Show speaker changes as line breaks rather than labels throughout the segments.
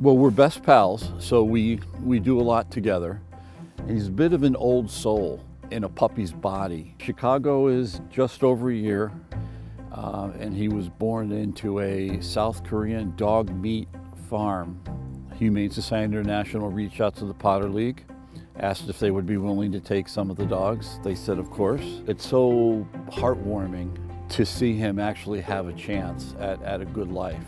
Well, we're best pals, so we, we do a lot together. And he's a bit of an old soul in a puppy's body. Chicago is just over a year, uh, and he was born into a South Korean dog meat farm. Humane Society International reached out to the Potter League, asked if they would be willing to take some of the dogs. They said, of course. It's so heartwarming to see him actually have a chance at, at a good life.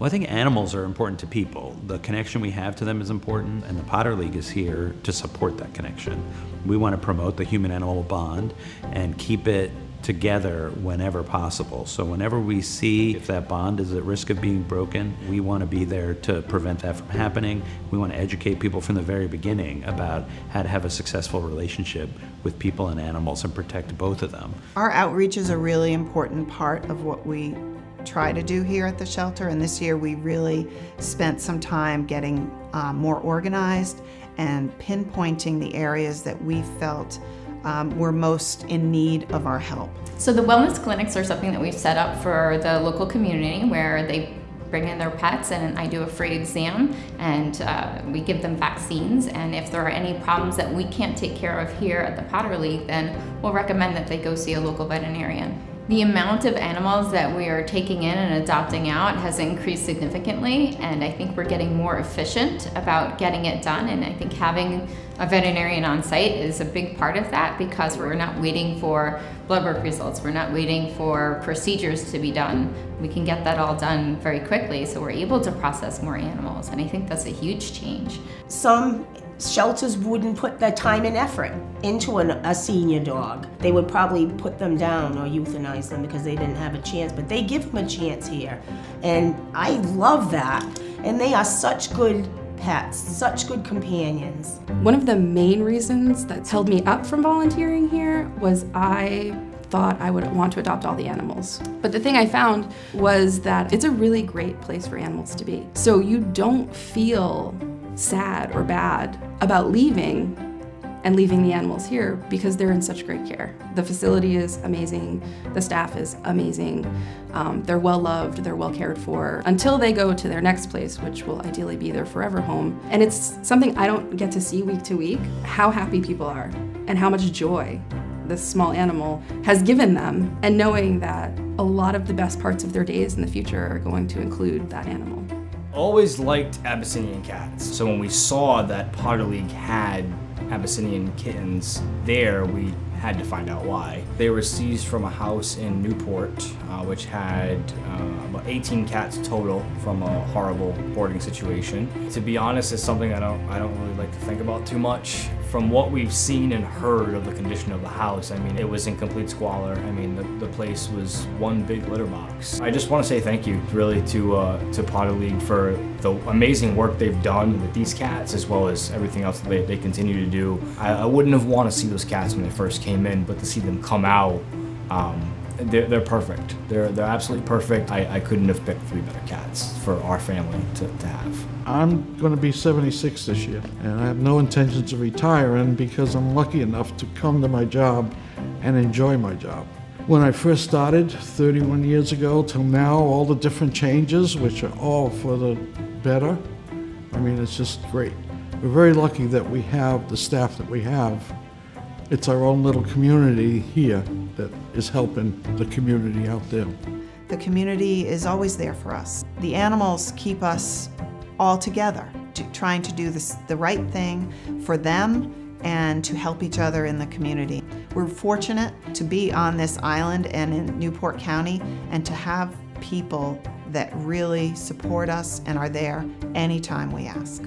Well, I think animals are important to people. The connection we have to them is important, and the Potter League is here to support that connection. We want to promote the human animal bond and keep it together whenever possible. So, whenever we see if that bond is at risk of being broken, we want to be there to prevent that from happening. We want to educate people from the very beginning about how to have a successful relationship with people and animals and protect both of them.
Our outreach is a really important part of what we try to do here at the shelter. And this year we really spent some time getting um, more organized and pinpointing the areas that we felt um, were most in need of our help.
So the wellness clinics are something that we've set up for the local community where they bring in their pets and I do a free exam and uh, we give them vaccines and if there are any problems that we can't take care of here at the Potter League then we'll recommend that they go see a local veterinarian. The amount of animals that we are taking in and adopting out has increased significantly, and I think we're getting more efficient about getting it done. And I think having a veterinarian on site is a big part of that because we're not waiting for blood work results, we're not waiting for procedures to be done. We can get that all done very quickly, so we're able to process more animals, and I think that's a huge change.
Some shelters wouldn't put the time and effort into an, a senior dog. They would probably put them down or euthanize them because they didn't have a chance, but they give them a chance here. And I love that. And they are such good pets, such good companions.
One of the main reasons that's held me up from volunteering here was I thought I would want to adopt all the animals. But the thing I found was that it's a really great place for animals to be. So you don't feel sad or bad about leaving and leaving the animals here because they're in such great care. The facility is amazing, the staff is amazing, um, they're well loved, they're well cared for until they go to their next place, which will ideally be their forever home. And it's something I don't get to see week to week how happy people are and how much joy this small animal has given them, and knowing that a lot of the best parts of their days in the future are going to include that animal.
Always liked Abyssinian cats. So when we saw that Potter League had Abyssinian kittens there, we had to find out why. They were seized from a house in Newport, uh, which had uh, about 18 cats total from a horrible boarding situation. To be honest, it's something I don't I don't really like to think about too much from what we've seen and heard of the condition of the house, I mean, it was in complete squalor. I mean, the, the place was one big litter box. I just want to say thank you, really, to uh, to Potter League for the amazing work they've done with these cats, as well as everything else that they, they continue to do. I, I wouldn't have wanted to see those cats when they first came in, but to see them come out, um, they're, they're perfect. They're, they're absolutely perfect. I, I couldn't have picked three better cats for our family to, to have.
I'm going to be 76 this year, and I have no intentions of retiring because I'm lucky enough to come to my job and enjoy my job. When I first started 31 years ago till now, all the different changes, which are all for the better, I mean, it's just great. We're very lucky that we have the staff that we have it's our own little community here that is helping the community out there.
The community is always there for us. The animals keep us all together, to, trying to do this, the right thing for them and to help each other in the community. We're fortunate to be on this island and in Newport County and to have people that really support us and are there anytime we ask.